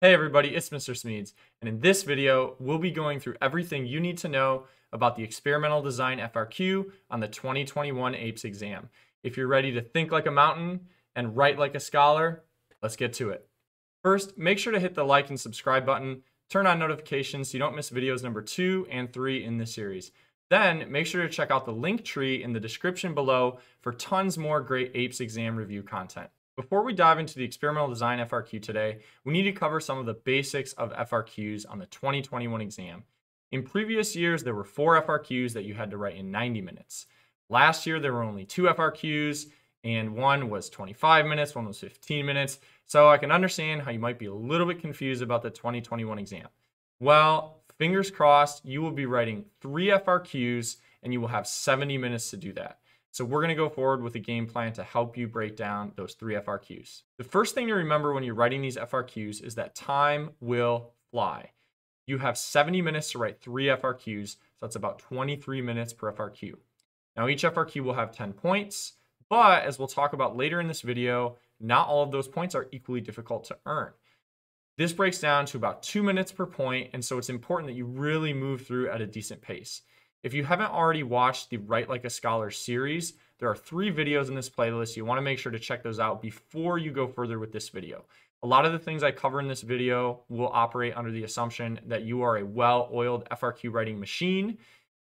Hey everybody, it's Mr. Smedes, and in this video, we'll be going through everything you need to know about the Experimental Design FRQ on the 2021 APES exam. If you're ready to think like a mountain and write like a scholar, let's get to it. First, make sure to hit the like and subscribe button, turn on notifications so you don't miss videos number two and three in this series. Then, make sure to check out the link tree in the description below for tons more great APES exam review content. Before we dive into the experimental design FRQ today, we need to cover some of the basics of FRQs on the 2021 exam. In previous years, there were four FRQs that you had to write in 90 minutes. Last year, there were only two FRQs, and one was 25 minutes, one was 15 minutes. So I can understand how you might be a little bit confused about the 2021 exam. Well, fingers crossed, you will be writing three FRQs and you will have 70 minutes to do that. So we're going to go forward with a game plan to help you break down those three FRQs. The first thing to remember when you're writing these FRQs is that time will fly. You have 70 minutes to write three FRQs, so that's about 23 minutes per FRQ. Now each FRQ will have 10 points, but as we'll talk about later in this video, not all of those points are equally difficult to earn. This breaks down to about two minutes per point, and so it's important that you really move through at a decent pace. If you haven't already watched the Write Like a Scholar series, there are three videos in this playlist. You want to make sure to check those out before you go further with this video. A lot of the things I cover in this video will operate under the assumption that you are a well-oiled FRQ writing machine.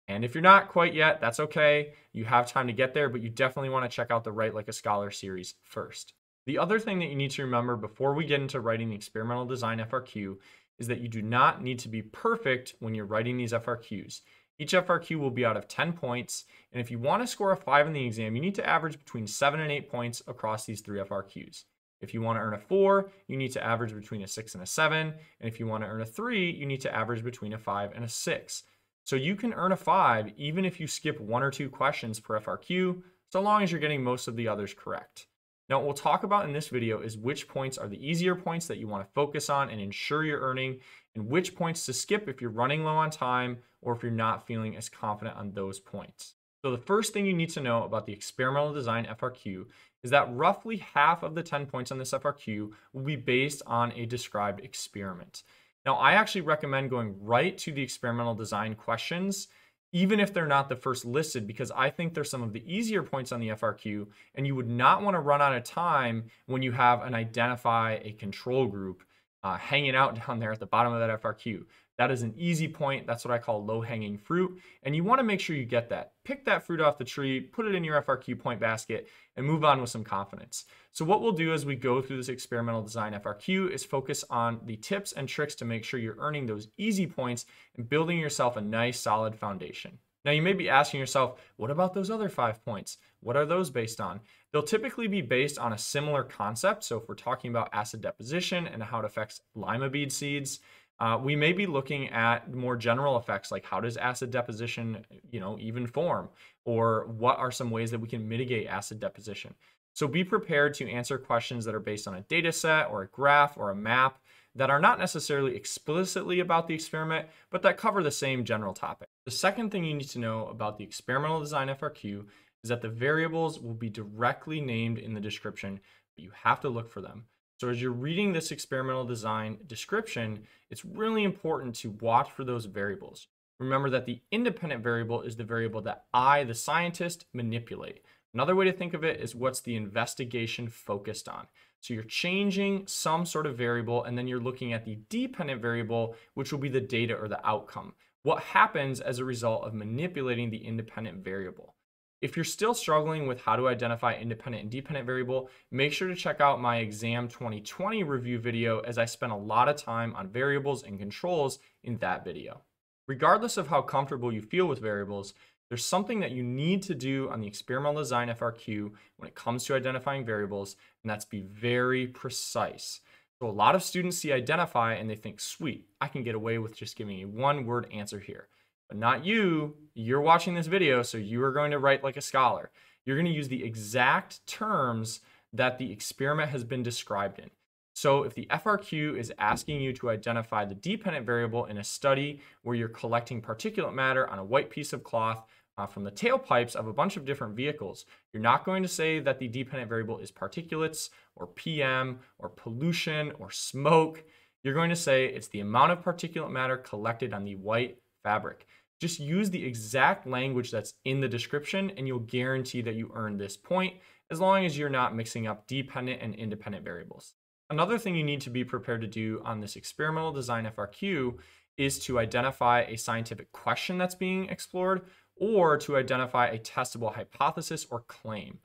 And if you're not quite yet, that's okay. You have time to get there, but you definitely want to check out the Write Like a Scholar series first. The other thing that you need to remember before we get into writing the experimental design FRQ is that you do not need to be perfect when you're writing these FRQs. Each FRQ will be out of 10 points, and if you want to score a 5 in the exam, you need to average between 7 and 8 points across these three FRQs. If you want to earn a 4, you need to average between a 6 and a 7, and if you want to earn a 3, you need to average between a 5 and a 6. So you can earn a 5 even if you skip one or two questions per FRQ, so long as you're getting most of the others correct. Now, what we'll talk about in this video is which points are the easier points that you want to focus on and ensure you're earning, and which points to skip if you're running low on time or if you're not feeling as confident on those points. So the first thing you need to know about the experimental design FRQ is that roughly half of the 10 points on this FRQ will be based on a described experiment. Now, I actually recommend going right to the experimental design questions even if they're not the first listed, because I think they're some of the easier points on the FRQ, and you would not want to run out of time when you have an identify a control group uh, hanging out down there at the bottom of that FRQ. That is an easy point. That's what I call low hanging fruit. And you want to make sure you get that. Pick that fruit off the tree, put it in your FRQ point basket, and move on with some confidence. So, what we'll do as we go through this experimental design FRQ is focus on the tips and tricks to make sure you're earning those easy points and building yourself a nice solid foundation. Now, you may be asking yourself, what about those other five points? What are those based on? They'll typically be based on a similar concept. So, if we're talking about acid deposition and how it affects lima bean seeds, uh, we may be looking at more general effects like how does acid deposition, you know, even form, or what are some ways that we can mitigate acid deposition. So be prepared to answer questions that are based on a data set or a graph or a map that are not necessarily explicitly about the experiment, but that cover the same general topic. The second thing you need to know about the experimental design FRQ is that the variables will be directly named in the description, but you have to look for them. So as you're reading this experimental design description, it's really important to watch for those variables. Remember that the independent variable is the variable that I, the scientist, manipulate. Another way to think of it is what's the investigation focused on. So you're changing some sort of variable and then you're looking at the dependent variable, which will be the data or the outcome. What happens as a result of manipulating the independent variable? If you're still struggling with how to identify independent and dependent variable, make sure to check out my exam 2020 review video as I spent a lot of time on variables and controls in that video. Regardless of how comfortable you feel with variables, there's something that you need to do on the experimental design FRQ when it comes to identifying variables, and that's be very precise. So a lot of students see identify and they think, sweet, I can get away with just giving a one word answer here but not you. You're watching this video, so you are going to write like a scholar. You're going to use the exact terms that the experiment has been described in. So if the FRQ is asking you to identify the dependent variable in a study where you're collecting particulate matter on a white piece of cloth uh, from the tailpipes of a bunch of different vehicles, you're not going to say that the dependent variable is particulates or PM or pollution or smoke you're going to say it's the amount of particulate matter collected on the white fabric. Just use the exact language that's in the description and you'll guarantee that you earn this point as long as you're not mixing up dependent and independent variables. Another thing you need to be prepared to do on this experimental design FRQ is to identify a scientific question that's being explored or to identify a testable hypothesis or claim.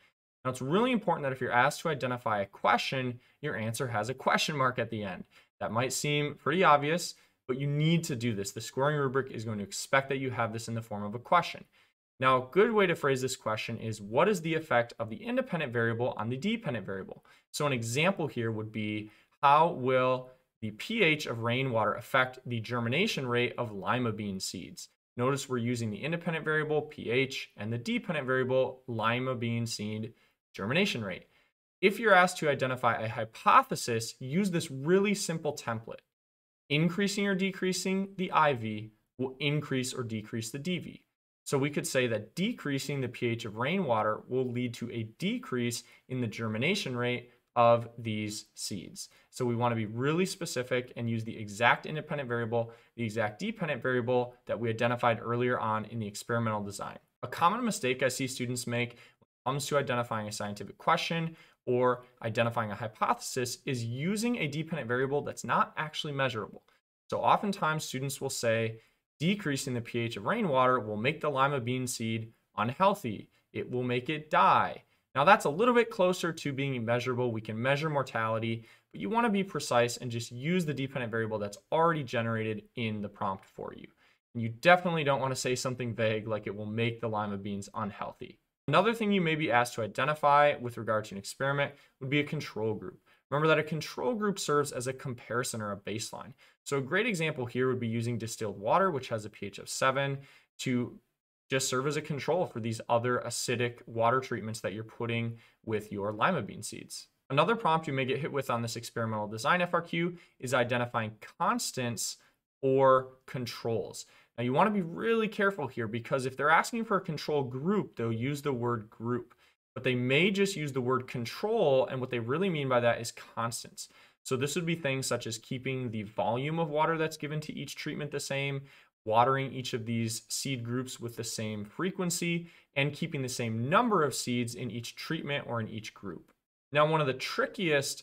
Now, it's really important that if you're asked to identify a question, your answer has a question mark at the end. That might seem pretty obvious, but you need to do this. The scoring rubric is going to expect that you have this in the form of a question. Now, a good way to phrase this question is what is the effect of the independent variable on the dependent variable? So an example here would be how will the pH of rainwater affect the germination rate of lima bean seeds? Notice we're using the independent variable pH and the dependent variable lima bean seed germination rate. If you're asked to identify a hypothesis, use this really simple template. Increasing or decreasing the IV will increase or decrease the DV. So we could say that decreasing the pH of rainwater will lead to a decrease in the germination rate of these seeds. So we want to be really specific and use the exact independent variable, the exact dependent variable that we identified earlier on in the experimental design. A common mistake I see students make when it comes to identifying a scientific question or identifying a hypothesis is using a dependent variable that's not actually measurable. So oftentimes students will say, decreasing the pH of rainwater will make the lima bean seed unhealthy. It will make it die. Now that's a little bit closer to being measurable. We can measure mortality, but you wanna be precise and just use the dependent variable that's already generated in the prompt for you. And you definitely don't wanna say something vague like it will make the lima beans unhealthy. Another thing you may be asked to identify with regard to an experiment would be a control group. Remember that a control group serves as a comparison or a baseline. So a great example here would be using distilled water, which has a pH of 7, to just serve as a control for these other acidic water treatments that you're putting with your lima bean seeds. Another prompt you may get hit with on this experimental design FRQ is identifying constants or controls. Now you want to be really careful here because if they're asking for a control group, they'll use the word group, but they may just use the word control. And what they really mean by that is constants. So this would be things such as keeping the volume of water that's given to each treatment the same, watering each of these seed groups with the same frequency, and keeping the same number of seeds in each treatment or in each group. Now, one of the trickiest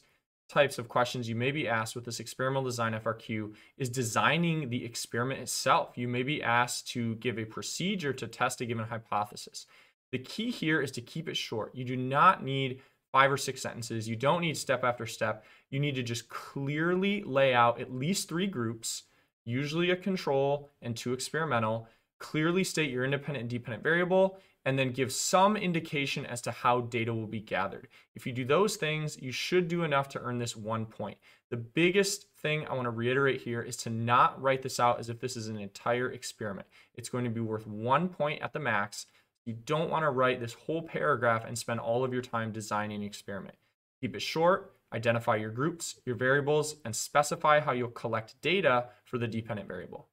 types of questions you may be asked with this experimental design FRQ is designing the experiment itself. You may be asked to give a procedure to test a given hypothesis. The key here is to keep it short. You do not need five or six sentences. You don't need step after step. You need to just clearly lay out at least three groups, usually a control and two experimental, clearly state your independent and dependent variable, and then give some indication as to how data will be gathered. If you do those things, you should do enough to earn this one point. The biggest thing I want to reiterate here is to not write this out as if this is an entire experiment. It's going to be worth one point at the max. You don't want to write this whole paragraph and spend all of your time designing an experiment. Keep it short, identify your groups, your variables, and specify how you'll collect data for the dependent variable.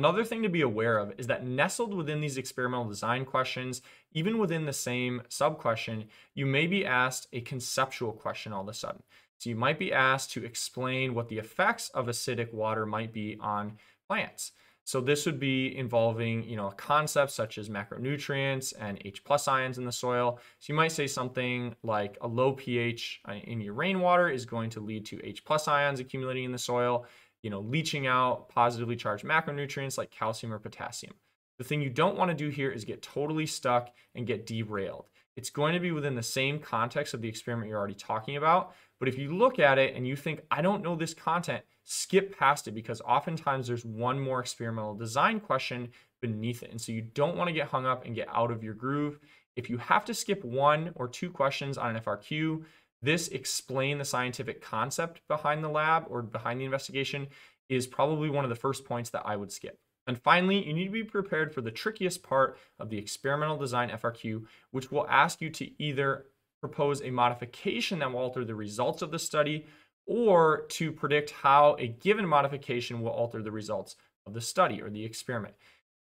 Another thing to be aware of is that nestled within these experimental design questions, even within the same sub question, you may be asked a conceptual question all of a sudden. So you might be asked to explain what the effects of acidic water might be on plants. So this would be involving, you know, concepts such as macronutrients and H plus ions in the soil. So you might say something like a low pH uh, in your rainwater is going to lead to H plus ions accumulating in the soil you know, leaching out positively charged macronutrients like calcium or potassium. The thing you don't want to do here is get totally stuck and get derailed. It's going to be within the same context of the experiment you're already talking about. But if you look at it and you think, I don't know this content, skip past it because oftentimes there's one more experimental design question beneath it. And so you don't want to get hung up and get out of your groove. If you have to skip one or two questions on an FRQ, this explain the scientific concept behind the lab or behind the investigation is probably one of the first points that I would skip. And finally, you need to be prepared for the trickiest part of the experimental design FRQ, which will ask you to either propose a modification that will alter the results of the study or to predict how a given modification will alter the results of the study or the experiment.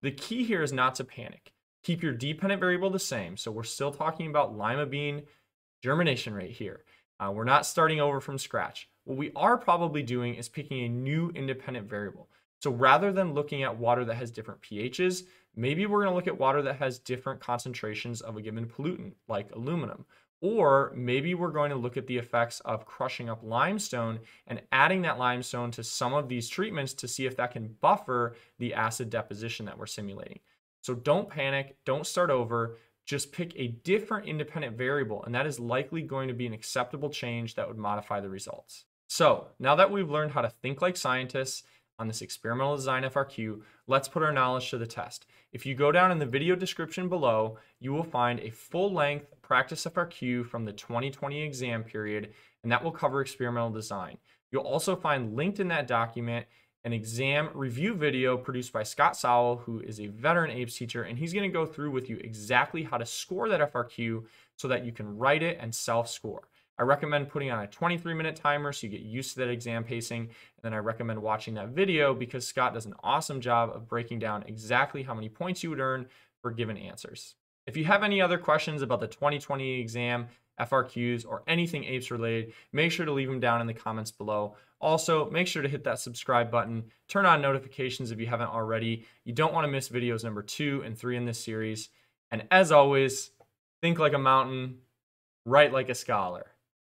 The key here is not to panic. Keep your dependent variable the same. So we're still talking about lima bean germination rate here. Uh, we're not starting over from scratch. what we are probably doing is picking a new independent variable. So rather than looking at water that has different pHs, maybe we're going to look at water that has different concentrations of a given pollutant, like aluminum. Or maybe we're going to look at the effects of crushing up limestone and adding that limestone to some of these treatments to see if that can buffer the acid deposition that we're simulating. So don't panic, don't start over, just pick a different independent variable, and that is likely going to be an acceptable change that would modify the results. So now that we've learned how to think like scientists on this experimental design FRQ, let's put our knowledge to the test. If you go down in the video description below, you will find a full-length practice FRQ from the 2020 exam period, and that will cover experimental design. You'll also find linked in that document an exam review video produced by Scott Sowell, who is a veteran APES teacher, and he's going to go through with you exactly how to score that FRQ so that you can write it and self-score. I recommend putting on a 23 minute timer so you get used to that exam pacing. And then I recommend watching that video because Scott does an awesome job of breaking down exactly how many points you would earn for given answers. If you have any other questions about the 2020 exam, FRQs, or anything APES related, make sure to leave them down in the comments below. Also, make sure to hit that subscribe button, turn on notifications if you haven't already. You don't want to miss videos number two and three in this series. And as always, think like a mountain, write like a scholar.